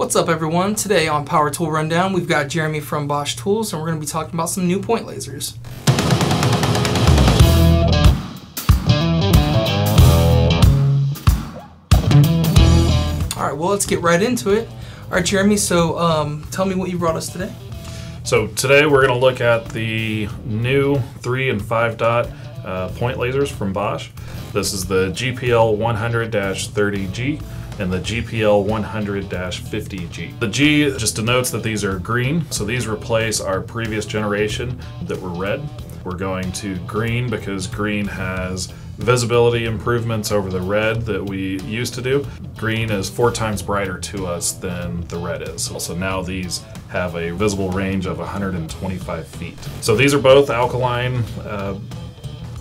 What's up everyone? Today on Power Tool Rundown we've got Jeremy from Bosch Tools and we're going to be talking about some new point lasers. Alright, well let's get right into it. Alright Jeremy, so um, tell me what you brought us today. So today we're going to look at the new 3 and 5 dot uh, point lasers from Bosch. This is the GPL 100-30G and the GPL 100-50G. The G just denotes that these are green, so these replace our previous generation that were red. We're going to green because green has visibility improvements over the red that we used to do. Green is four times brighter to us than the red is. So now these have a visible range of 125 feet. So these are both alkaline uh,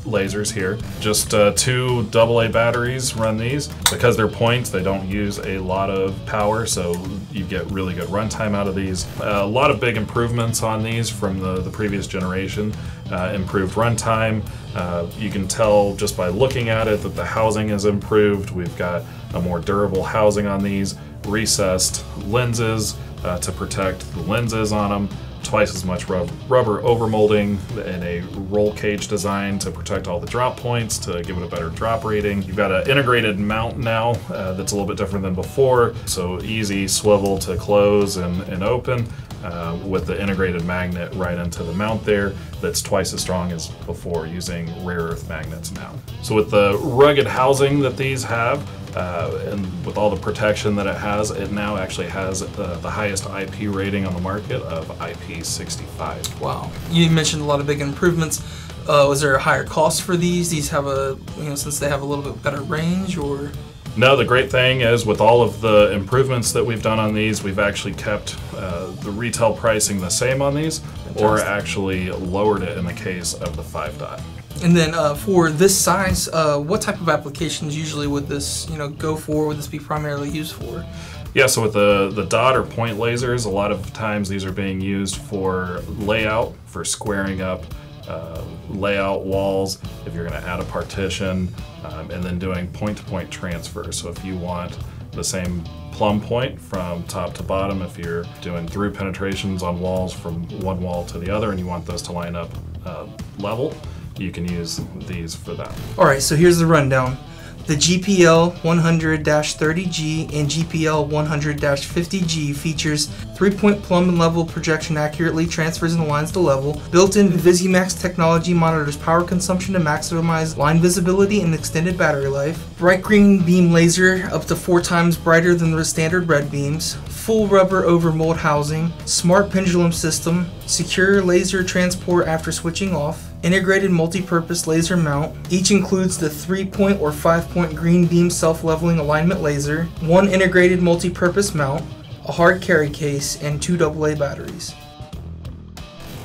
lasers here. Just uh, two AA batteries run these. Because they're points, they don't use a lot of power, so you get really good runtime out of these. Uh, a lot of big improvements on these from the, the previous generation. Uh, improved runtime. Uh, you can tell just by looking at it that the housing is improved. We've got a more durable housing on these, recessed lenses uh, to protect the lenses on them twice as much rub rubber overmolding and a roll cage design to protect all the drop points to give it a better drop rating. You've got an integrated mount now uh, that's a little bit different than before, so easy swivel to close and, and open. Uh, with the integrated magnet right into the mount there that's twice as strong as before using rare earth magnets now. So with the rugged housing that these have, uh, and with all the protection that it has, it now actually has uh, the highest IP rating on the market of IP65. Wow. You mentioned a lot of big improvements. Uh, was there a higher cost for these? These have a, you know, since they have a little bit better range or? No, the great thing is with all of the improvements that we've done on these, we've actually kept uh, the retail pricing the same on these, Fantastic. or actually lowered it in the case of the 5 dot. And then uh, for this size, uh, what type of applications usually would this, you know, go for? Would this be primarily used for? Yeah, so with the, the dot or point lasers, a lot of times these are being used for layout, for squaring up uh, layout walls, if you're going to add a partition, um, and then doing point-to-point -point transfer. So if you want the same plumb point from top to bottom, if you're doing through penetrations on walls from one wall to the other and you want those to line up uh, level, you can use these for that. Alright, so here's the rundown. The GPL 100-30G and GPL 100-50G features 3-point plumb and level projection accurately transfers and aligns the level. Built-in Visimax technology monitors power consumption to maximize line visibility and extended battery life. Bright green beam laser up to 4 times brighter than the standard red beams. Full rubber over mold housing. Smart pendulum system. Secure laser transport after switching off integrated multi-purpose laser mount. Each includes the 3-point or 5-point green beam self-leveling alignment laser, one integrated multi-purpose mount, a hard carry case, and two AA batteries.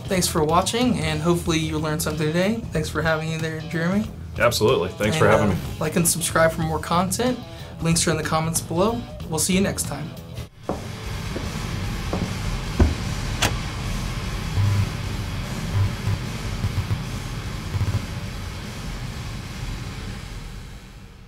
Thanks for watching, and hopefully you learned something today. Thanks for having you there, Jeremy. Absolutely. Thanks and, for having uh, me. Like and subscribe for more content. Links are in the comments below. We'll see you next time.